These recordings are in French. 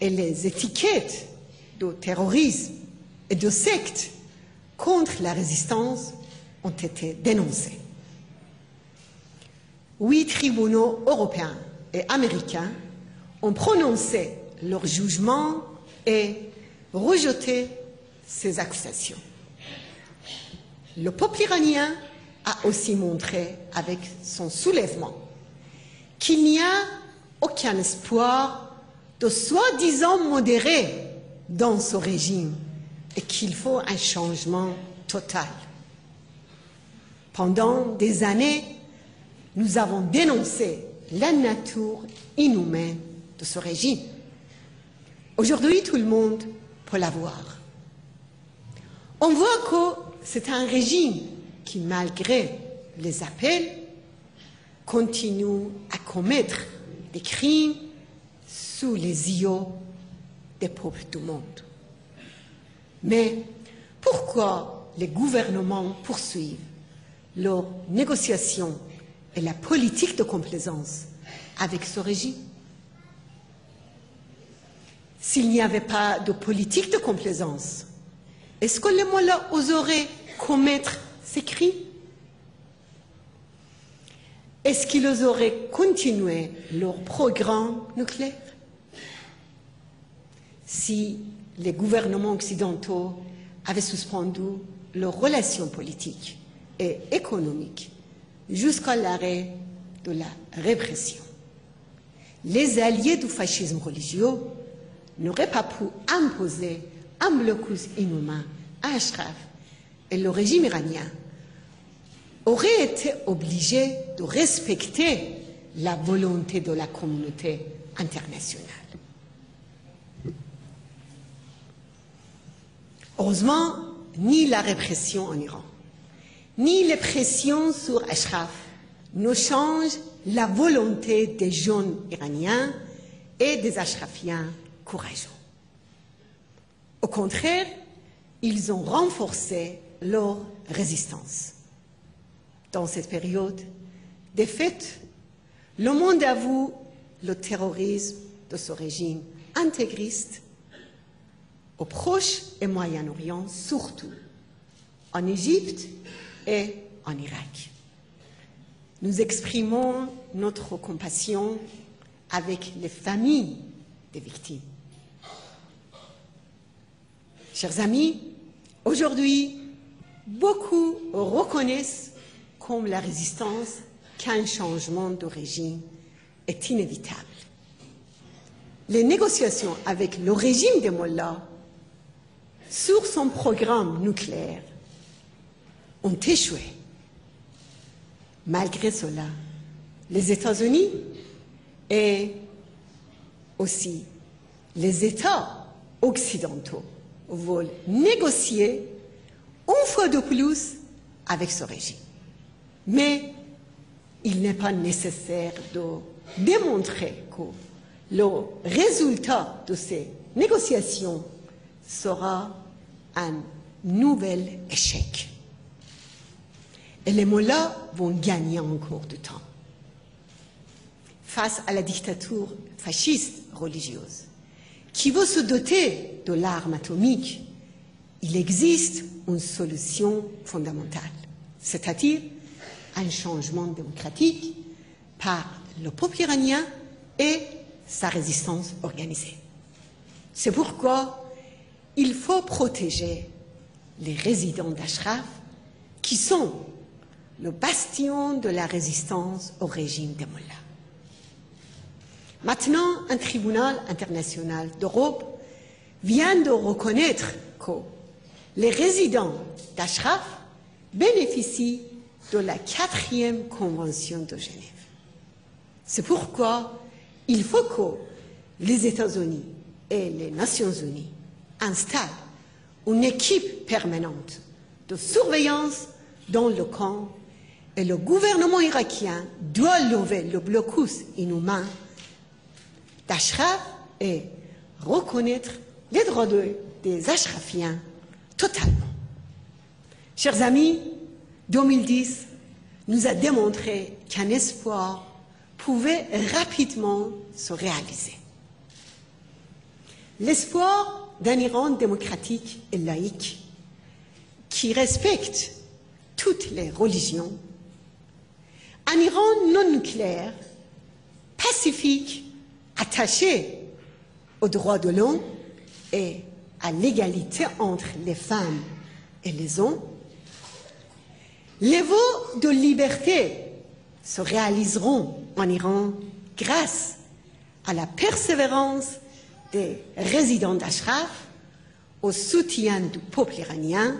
et les étiquettes de terrorisme et de secte contre la résistance ont été dénoncées. Huit tribunaux européens et américains ont prononcé leur jugement et rejeté ces accusations. Le peuple iranien a aussi montré avec son soulèvement qu'il n'y a aucun espoir de soi-disant modéré dans ce régime et qu'il faut un changement total. Pendant des années, nous avons dénoncé la nature inhumaine de ce régime. Aujourd'hui, tout le monde peut la voir. On voit que c'est un régime qui, malgré les appels, continue à commettre des crimes sous les yeux des peuples du monde. Mais pourquoi les gouvernements poursuivent leurs négociations et la politique de complaisance avec ce régime? S'il n'y avait pas de politique de complaisance, est-ce que les mollahs oseraient commettre ces crimes? Est-ce qu'ils auraient continué leur programme nucléaire? Si les gouvernements occidentaux avaient suspendu leurs relations politiques et économiques jusqu'à l'arrêt de la répression. Les alliés du fascisme religieux n'auraient pas pu imposer un blocus inhumain à Ashraf et le régime iranien aurait été obligé de respecter la volonté de la communauté internationale. Heureusement, ni la répression en Iran, ni les pressions sur Ashraf ne changent la volonté des jeunes iraniens et des Ashrafiens courageux. Au contraire, ils ont renforcé leur résistance. Dans cette période des fêtes, le monde avoue le terrorisme de ce régime intégriste au Proche et Moyen-Orient, surtout en Égypte et en Irak. Nous exprimons notre compassion avec les familles des victimes. Chers amis, aujourd'hui, beaucoup reconnaissent comme la résistance qu'un changement de régime est inévitable. Les négociations avec le régime des Mollahs sur son programme nucléaire ont échoué. Malgré cela, les États-Unis et aussi les États occidentaux veulent négocier une fois de plus avec ce régime. Mais il n'est pas nécessaire de démontrer que le résultat de ces négociations sera un nouvel échec. Et les mollahs vont gagner encore du temps. Face à la dictature fasciste religieuse, qui veut se doter de l'arme atomique, il existe une solution fondamentale, c'est-à-dire un changement démocratique par le peuple iranien et sa résistance organisée. C'est pourquoi il faut protéger les résidents d'Ashraf qui sont le bastion de la résistance au régime des Mollahs. Maintenant, un tribunal international d'Europe vient de reconnaître que les résidents d'Ashraf bénéficient de la quatrième convention de Genève. C'est pourquoi il faut que les États-Unis et les Nations Unies installent une équipe permanente de surveillance dans le camp et le gouvernement irakien doit lever le blocus inhumain d'Ashraf et reconnaître les droits des Ashrafiens totalement. Chers amis, 2010 nous a démontré qu'un espoir pouvait rapidement se réaliser. l'espoir d'un Iran démocratique et laïque qui respecte toutes les religions, un Iran non nucléaire, pacifique, attaché aux droits de l'homme et à l'égalité entre les femmes et les hommes, les voeux de liberté se réaliseront en Iran grâce à la persévérance des résidents d'Ashraf, au soutien du peuple iranien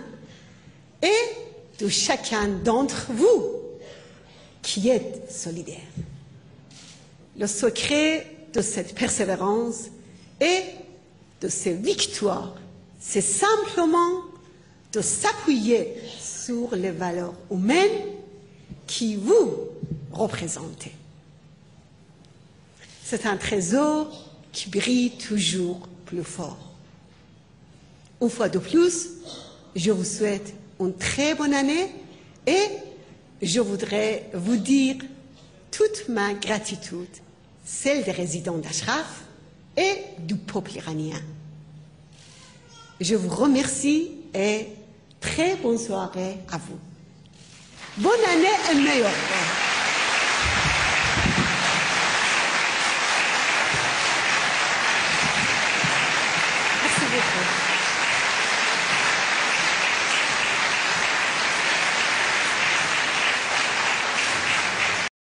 et de chacun d'entre vous qui êtes solidaire. Le secret de cette persévérance et de ces victoires, c'est simplement de s'appuyer sur les valeurs humaines qui vous représentez. C'est un trésor qui brille toujours plus fort. Une fois de plus, je vous souhaite une très bonne année et je voudrais vous dire toute ma gratitude, celle des résidents d'Ashraf et du peuple iranien. Je vous remercie et très bonne soirée à vous. Bonne année et meilleure.